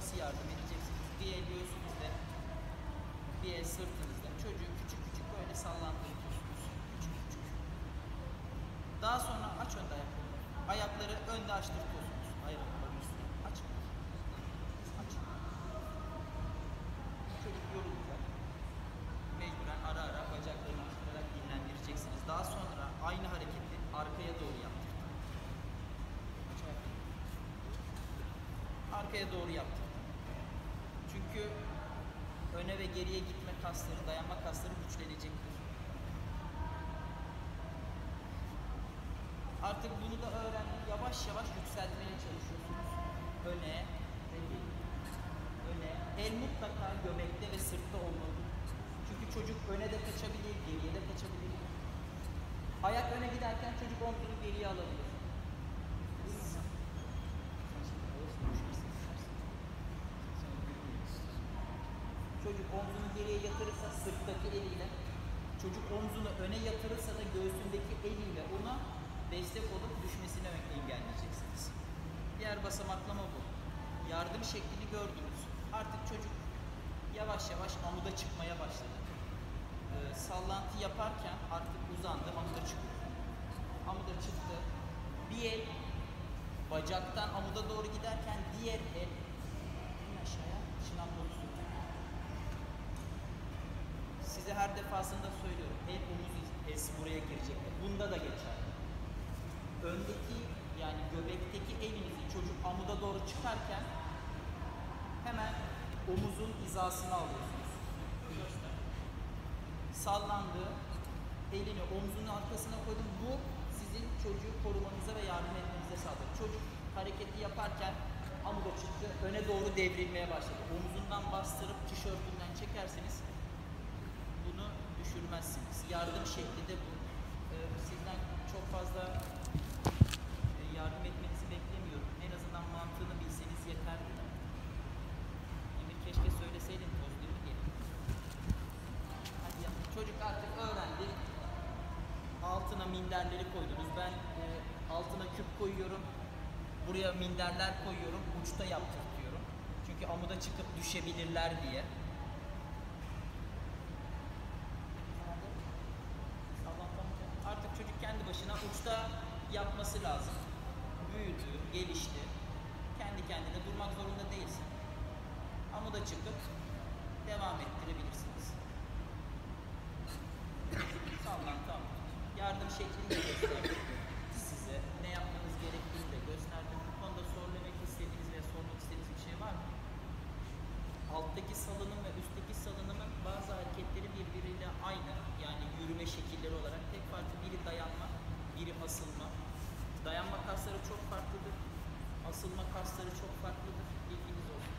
nasıl yardım edeceksiniz? Bir el göğsünüzde, bir el sırtınızda. Çocuğu küçük küçük böyle sallandırıyorsunuz. Küçük küçük. Daha sonra aç önde ayakları. Ayakları önde açtırtıyorsunuz. Ayakların üstüne. Aç. Aç. Çocuk yorulacak. Mecburen ara ara bacaklarını açtırarak dinlendireceksiniz. Daha sonra aynı hareketi arkaya doğru yaptırın. Ayakları. Arkaya doğru yaptırın. Çünkü öne ve geriye gitme kasları, dayanma kasları güçlenecektir. Artık bunu da öğrendik. Yavaş yavaş yükseltmeye çalışıyorsunuz. Öne. Öne. El mutlaka göbekte ve sırtta olmalı. Çünkü çocuk öne de kaçabilir, geriye de kaçabilir. Ayak öne giderken çocuk omzunu geriye alabilir. Çocuk omzunu geriye yatırırsa sırttaki eliyle, çocuk omzunu öne yatırırsa da göğsündeki eliyle ona destek olup düşmesini engelleyeceksiniz. Diğer basamaklama bu. Yardım şeklini gördünüz. Artık çocuk yavaş yavaş amuda çıkmaya başladı. Ee, sallantı yaparken artık uzandı, amuda çıkıyor. Amuda çıktı. Bir el bacaktan amuda doğru giderken diğer el aşağıya her defasında söylüyorum. El omuz es buraya girecek. Bunda da geçerli. Öndeki yani göbekteki elinizi çocuk amuda doğru çıkarken hemen omuzun hizasına alıyorsunuz. Göster. Sallandı. Elini omzunun arkasına koydum. Bu sizin çocuğu korumanıza ve yardım etmenize sağlar. Çocuk hareketi yaparken amuda çıktı. Öne doğru devrilmeye başladı. Omzundan bastırıp tişörtünden çekerseniz düşürmezsiniz. Yardım şekli de bu. Ee, sizden çok fazla e, yardım etmenizi beklemiyorum. En azından mantığını bilseniz yeterli. Emir keşke söyleseydin. Hadi yap. Çocuk artık öğrendi. Altına minderleri koydunuz. Ben e, altına küp koyuyorum. Buraya minderler koyuyorum. Uçta yaptırtıyorum. Çünkü amuda çıkıp düşebilirler diye. Artık çocuk kendi başına uçta yapması lazım. Büyüdü, gelişti. Kendi kendine durmak zorunda değilsin. Ama da çıkıp devam ettirebilirsiniz. Sallantı ama. Yardım şeklini de gösterdim size. Ne yapmanız gerektiğini de gösterdim. Bu konuda sorulamak istediğiniz veya sormak istediğiniz bir şey var mı? alttaki salınım ve üstteki salınımın bazı hareketleri birbiriyle aynı. Yani yürüme şekilleri olarak tek farkı biri dayanma, biri asılma. Dayanma kasları çok farklıdır. Asılma kasları çok farklıdır. Bilginiz olsun.